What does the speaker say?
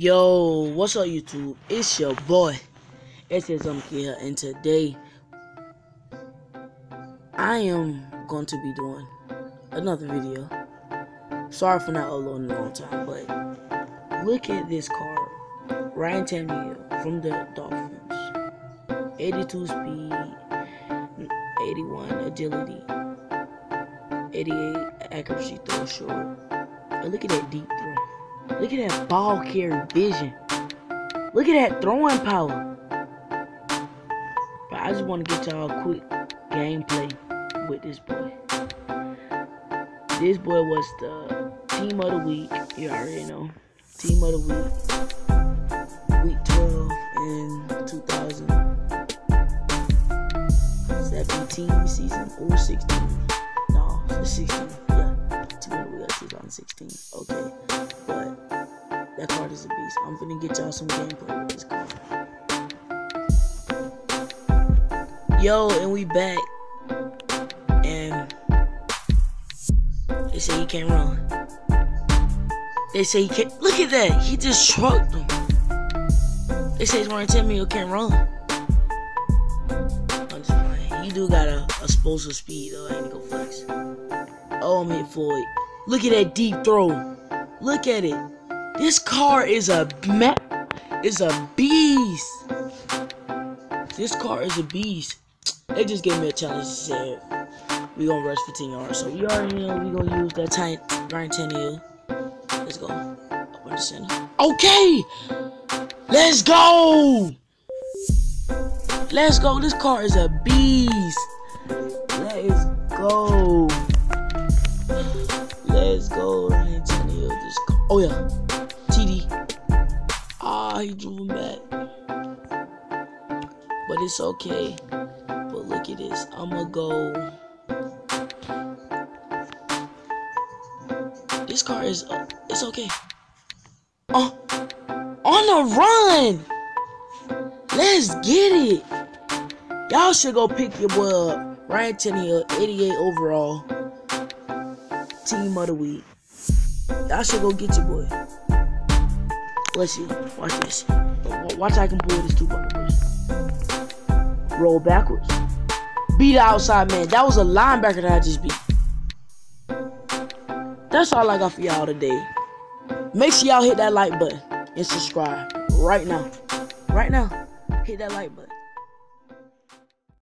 Yo, what's up YouTube? It's your boy, It's SSM here, and today I am going to be doing another video. Sorry for not uploading a long time, but look at this card. Ryan Tannehill from the Dolphins. 82 speed, 81 agility, 88 accuracy throw short. And look at that deep throw. Look at that ball carry vision. Look at that throwing power. But I just want to get y'all quick gameplay with this boy. This boy was the team of the week. You already know. Team of the week. Week 12 in 2017 season or 16. No, 16. Yeah. Team of the week 2016. Okay. That card is a beast. I'm finna get y'all some gameplay with this card. Yo, and we back. And they say he can't run. They say he can't. Look at that. He just trucked him. They say he's running 10 mil, can't run. I'm just playing. He do got a explosive speed, though. I ain't go flex. Oh, I'm hit it. Look at that deep throw. Look at it. This car is a ma is a beast. This car is a beast. They just gave me a challenge. Said we gonna rush 15 yards. So we already know we gonna use that tight Ryan Tannehill. Let's go. Up the center. Okay. Let's go. Let's go. This car is a beast. Let's go. Let's go. Ryan Tannehill. Just go. Oh yeah. Ah, he drew him back. But it's okay. But look at this. I'ma go. This car is. Uh, it's okay. Oh, on a run. Let's get it. Y'all should go pick your boy up. Ryan Tannehill, 88 overall. Team of the week. Y'all should go get your boy. Let's see. Watch this. Watch how I can pull this two bucket Roll backwards. Beat the outside man. That was a linebacker that I just beat. That's all I got for y'all today. Make sure y'all hit that like button and subscribe right now. Right now. Hit that like button.